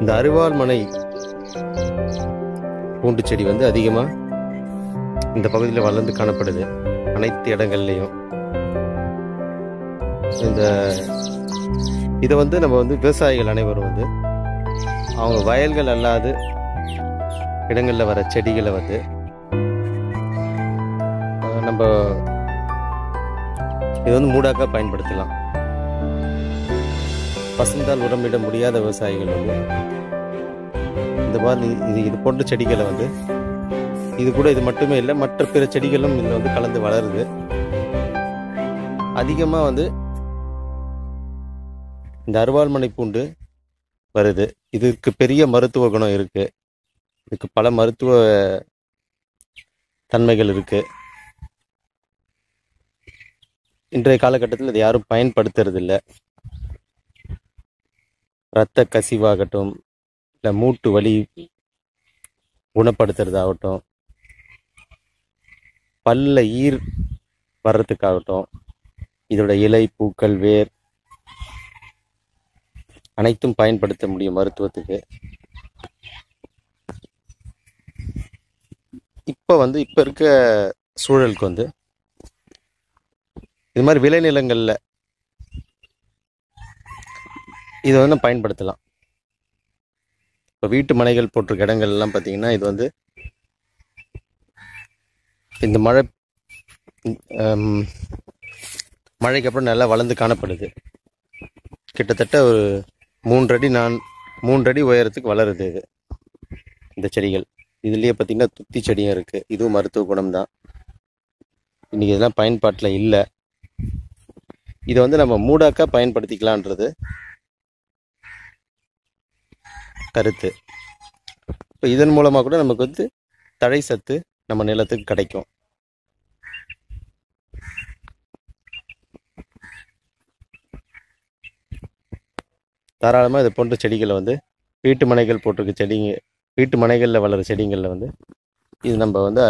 இந்த அருவாள் மனை பூண்டு செடி வந்து அதிகமாக இந்த பகுதியில் வளர்ந்து காணப்படுது. அனைத்து இடங்கள்லையும். இந்த இதை வந்து நம்ம வந்து விவசாயிகள் அனைவரும் வந்து அவங்க வயல்கள் அல்லாது இடங்களில் வர செடிகளை வந்து நம்ம இது வந்து மூடாக்காக பயன்படுத்தலாம். பசுந்தால் உரமிட முடியாத விவசாயிகள் வந்து இந்த மாதிரி இது இது போன்ற செடிகளை வந்து இது கூட இது மட்டுமே இல்லை மற்ற பிற செடிகளும் இதில் வந்து கலந்து வளருது. அதிகமாக வந்து இந்த அருவாள்மனை பூண்டு வருது. இதுக்கு பெரிய மருத்துவ குணம் இருக்கு. இதுக்கு பல மருத்துவ தன்மைகள் இருக்கு. இன்றைய காலகட்டத்தில் இதை யாரும் பயன்படுத்துறதில்லை. இரத்த கசிவாகட்டும் இல்லை மூட்டு வலி குணப்படுத்துறதாகட்டும் பல்ல ஈர் வர்றதுக்காகட்டும் இதோட இலை பூக்கள் வேர் அனைத்தும் பயன்படுத்த முடியும் மருத்துவத்துக்கு. இப்போ வந்து இப்போ இருக்க சூழலுக்கு வந்து இது மாதிரி விளைநிலங்களில் இதை வந்து பயன்படுத்தலாம். இப்போ வீட்டு மனைகள் போட்டிருக்க இடங்கள்லாம் பார்த்தீங்கன்னா இது வந்து இந்த மழை மழைக்கு அப்புறம் நல்லா வளர்ந்து காணப்படுது. கிட்டத்தட்ட ஒரு மூன்றடி நான் மூன்றடி உயரத்துக்கு வளருது இது. இந்த செடிகள். இதுலேயே பார்த்தீங்கன்னா துத்தி செடியும் இருக்குது இதுவும் மருத்துவ குணம் தான் இன்றைக்கி இதெல்லாம் பயன்பாட்டில் இல்லை. இதை வந்து நம்ம மூடாக்கா பயன்படுத்திக்கலான்றது கருத்து. இப்போ இதன் மூலமாக கூட நமக்கு வந்து தழை சத்து நம்ம நிலத்துக்கு கிடைக்கும். தாராளமாக இது போன்ற செடிகளை வந்து வீட்டு மனைகள் போட்டிருக்க செடிங்க வீட்டு மனைகளில் வளர செடிங்களில் வந்து இது நம்ம வந்து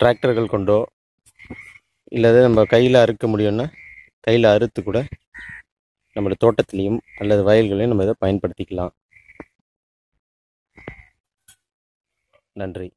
டிராக்டர்கள் கொண்டோ இல்லது நம்ம கையில் அறுக்க முடியும்னா கையில் அறுத்து கூட நம்மளோட தோட்டத்திலையும் அல்லது வயல்களையும் நம்ம இதை பயன்படுத்திக்கலாம். நன்றி.